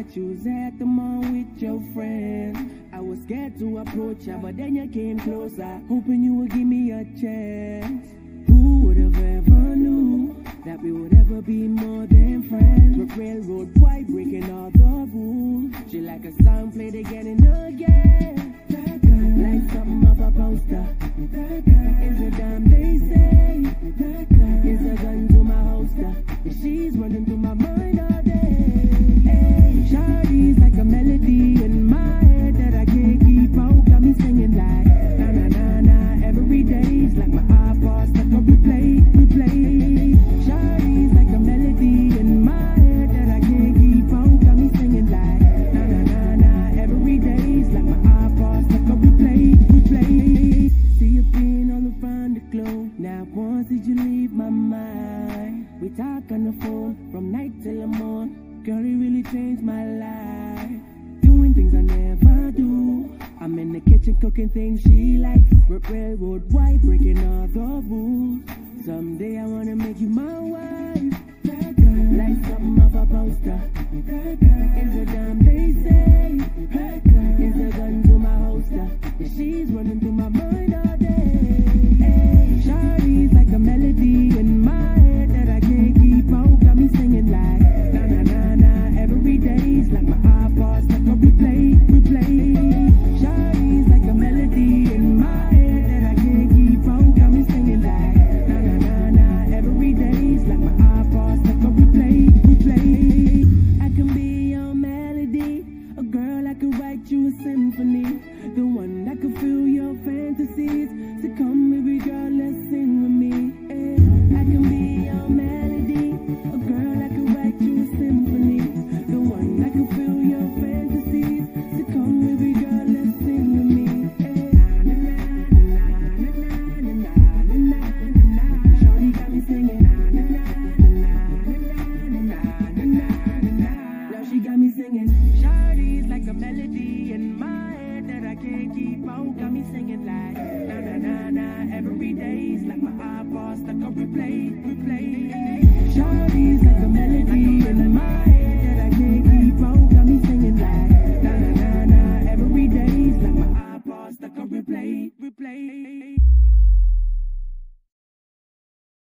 You was at the mall with your friends. I was scared to approach ya, but then you came closer, hoping you would give me a chance. Who would have ever knew that we would ever be more than friends? We're railroad boy breaking all the rules. She like a song played again and again. That girl, Like something off a poster. It's a damn Now did you leave my mind? We talk on the phone from night till the morn. Girl, it really changed my life. Doing things I never do. I'm in the kitchen cooking things she likes. Railroad white, breaking all the rules. the one that could fill your fantasies. So come, baby girl, let's sing with me. eh. I can be your melody, a girl I could write you a symphony, the one that could fill out. Got me singing like na na na na every day's like my iPod stuck on replay, replay. Shawty's like a melody.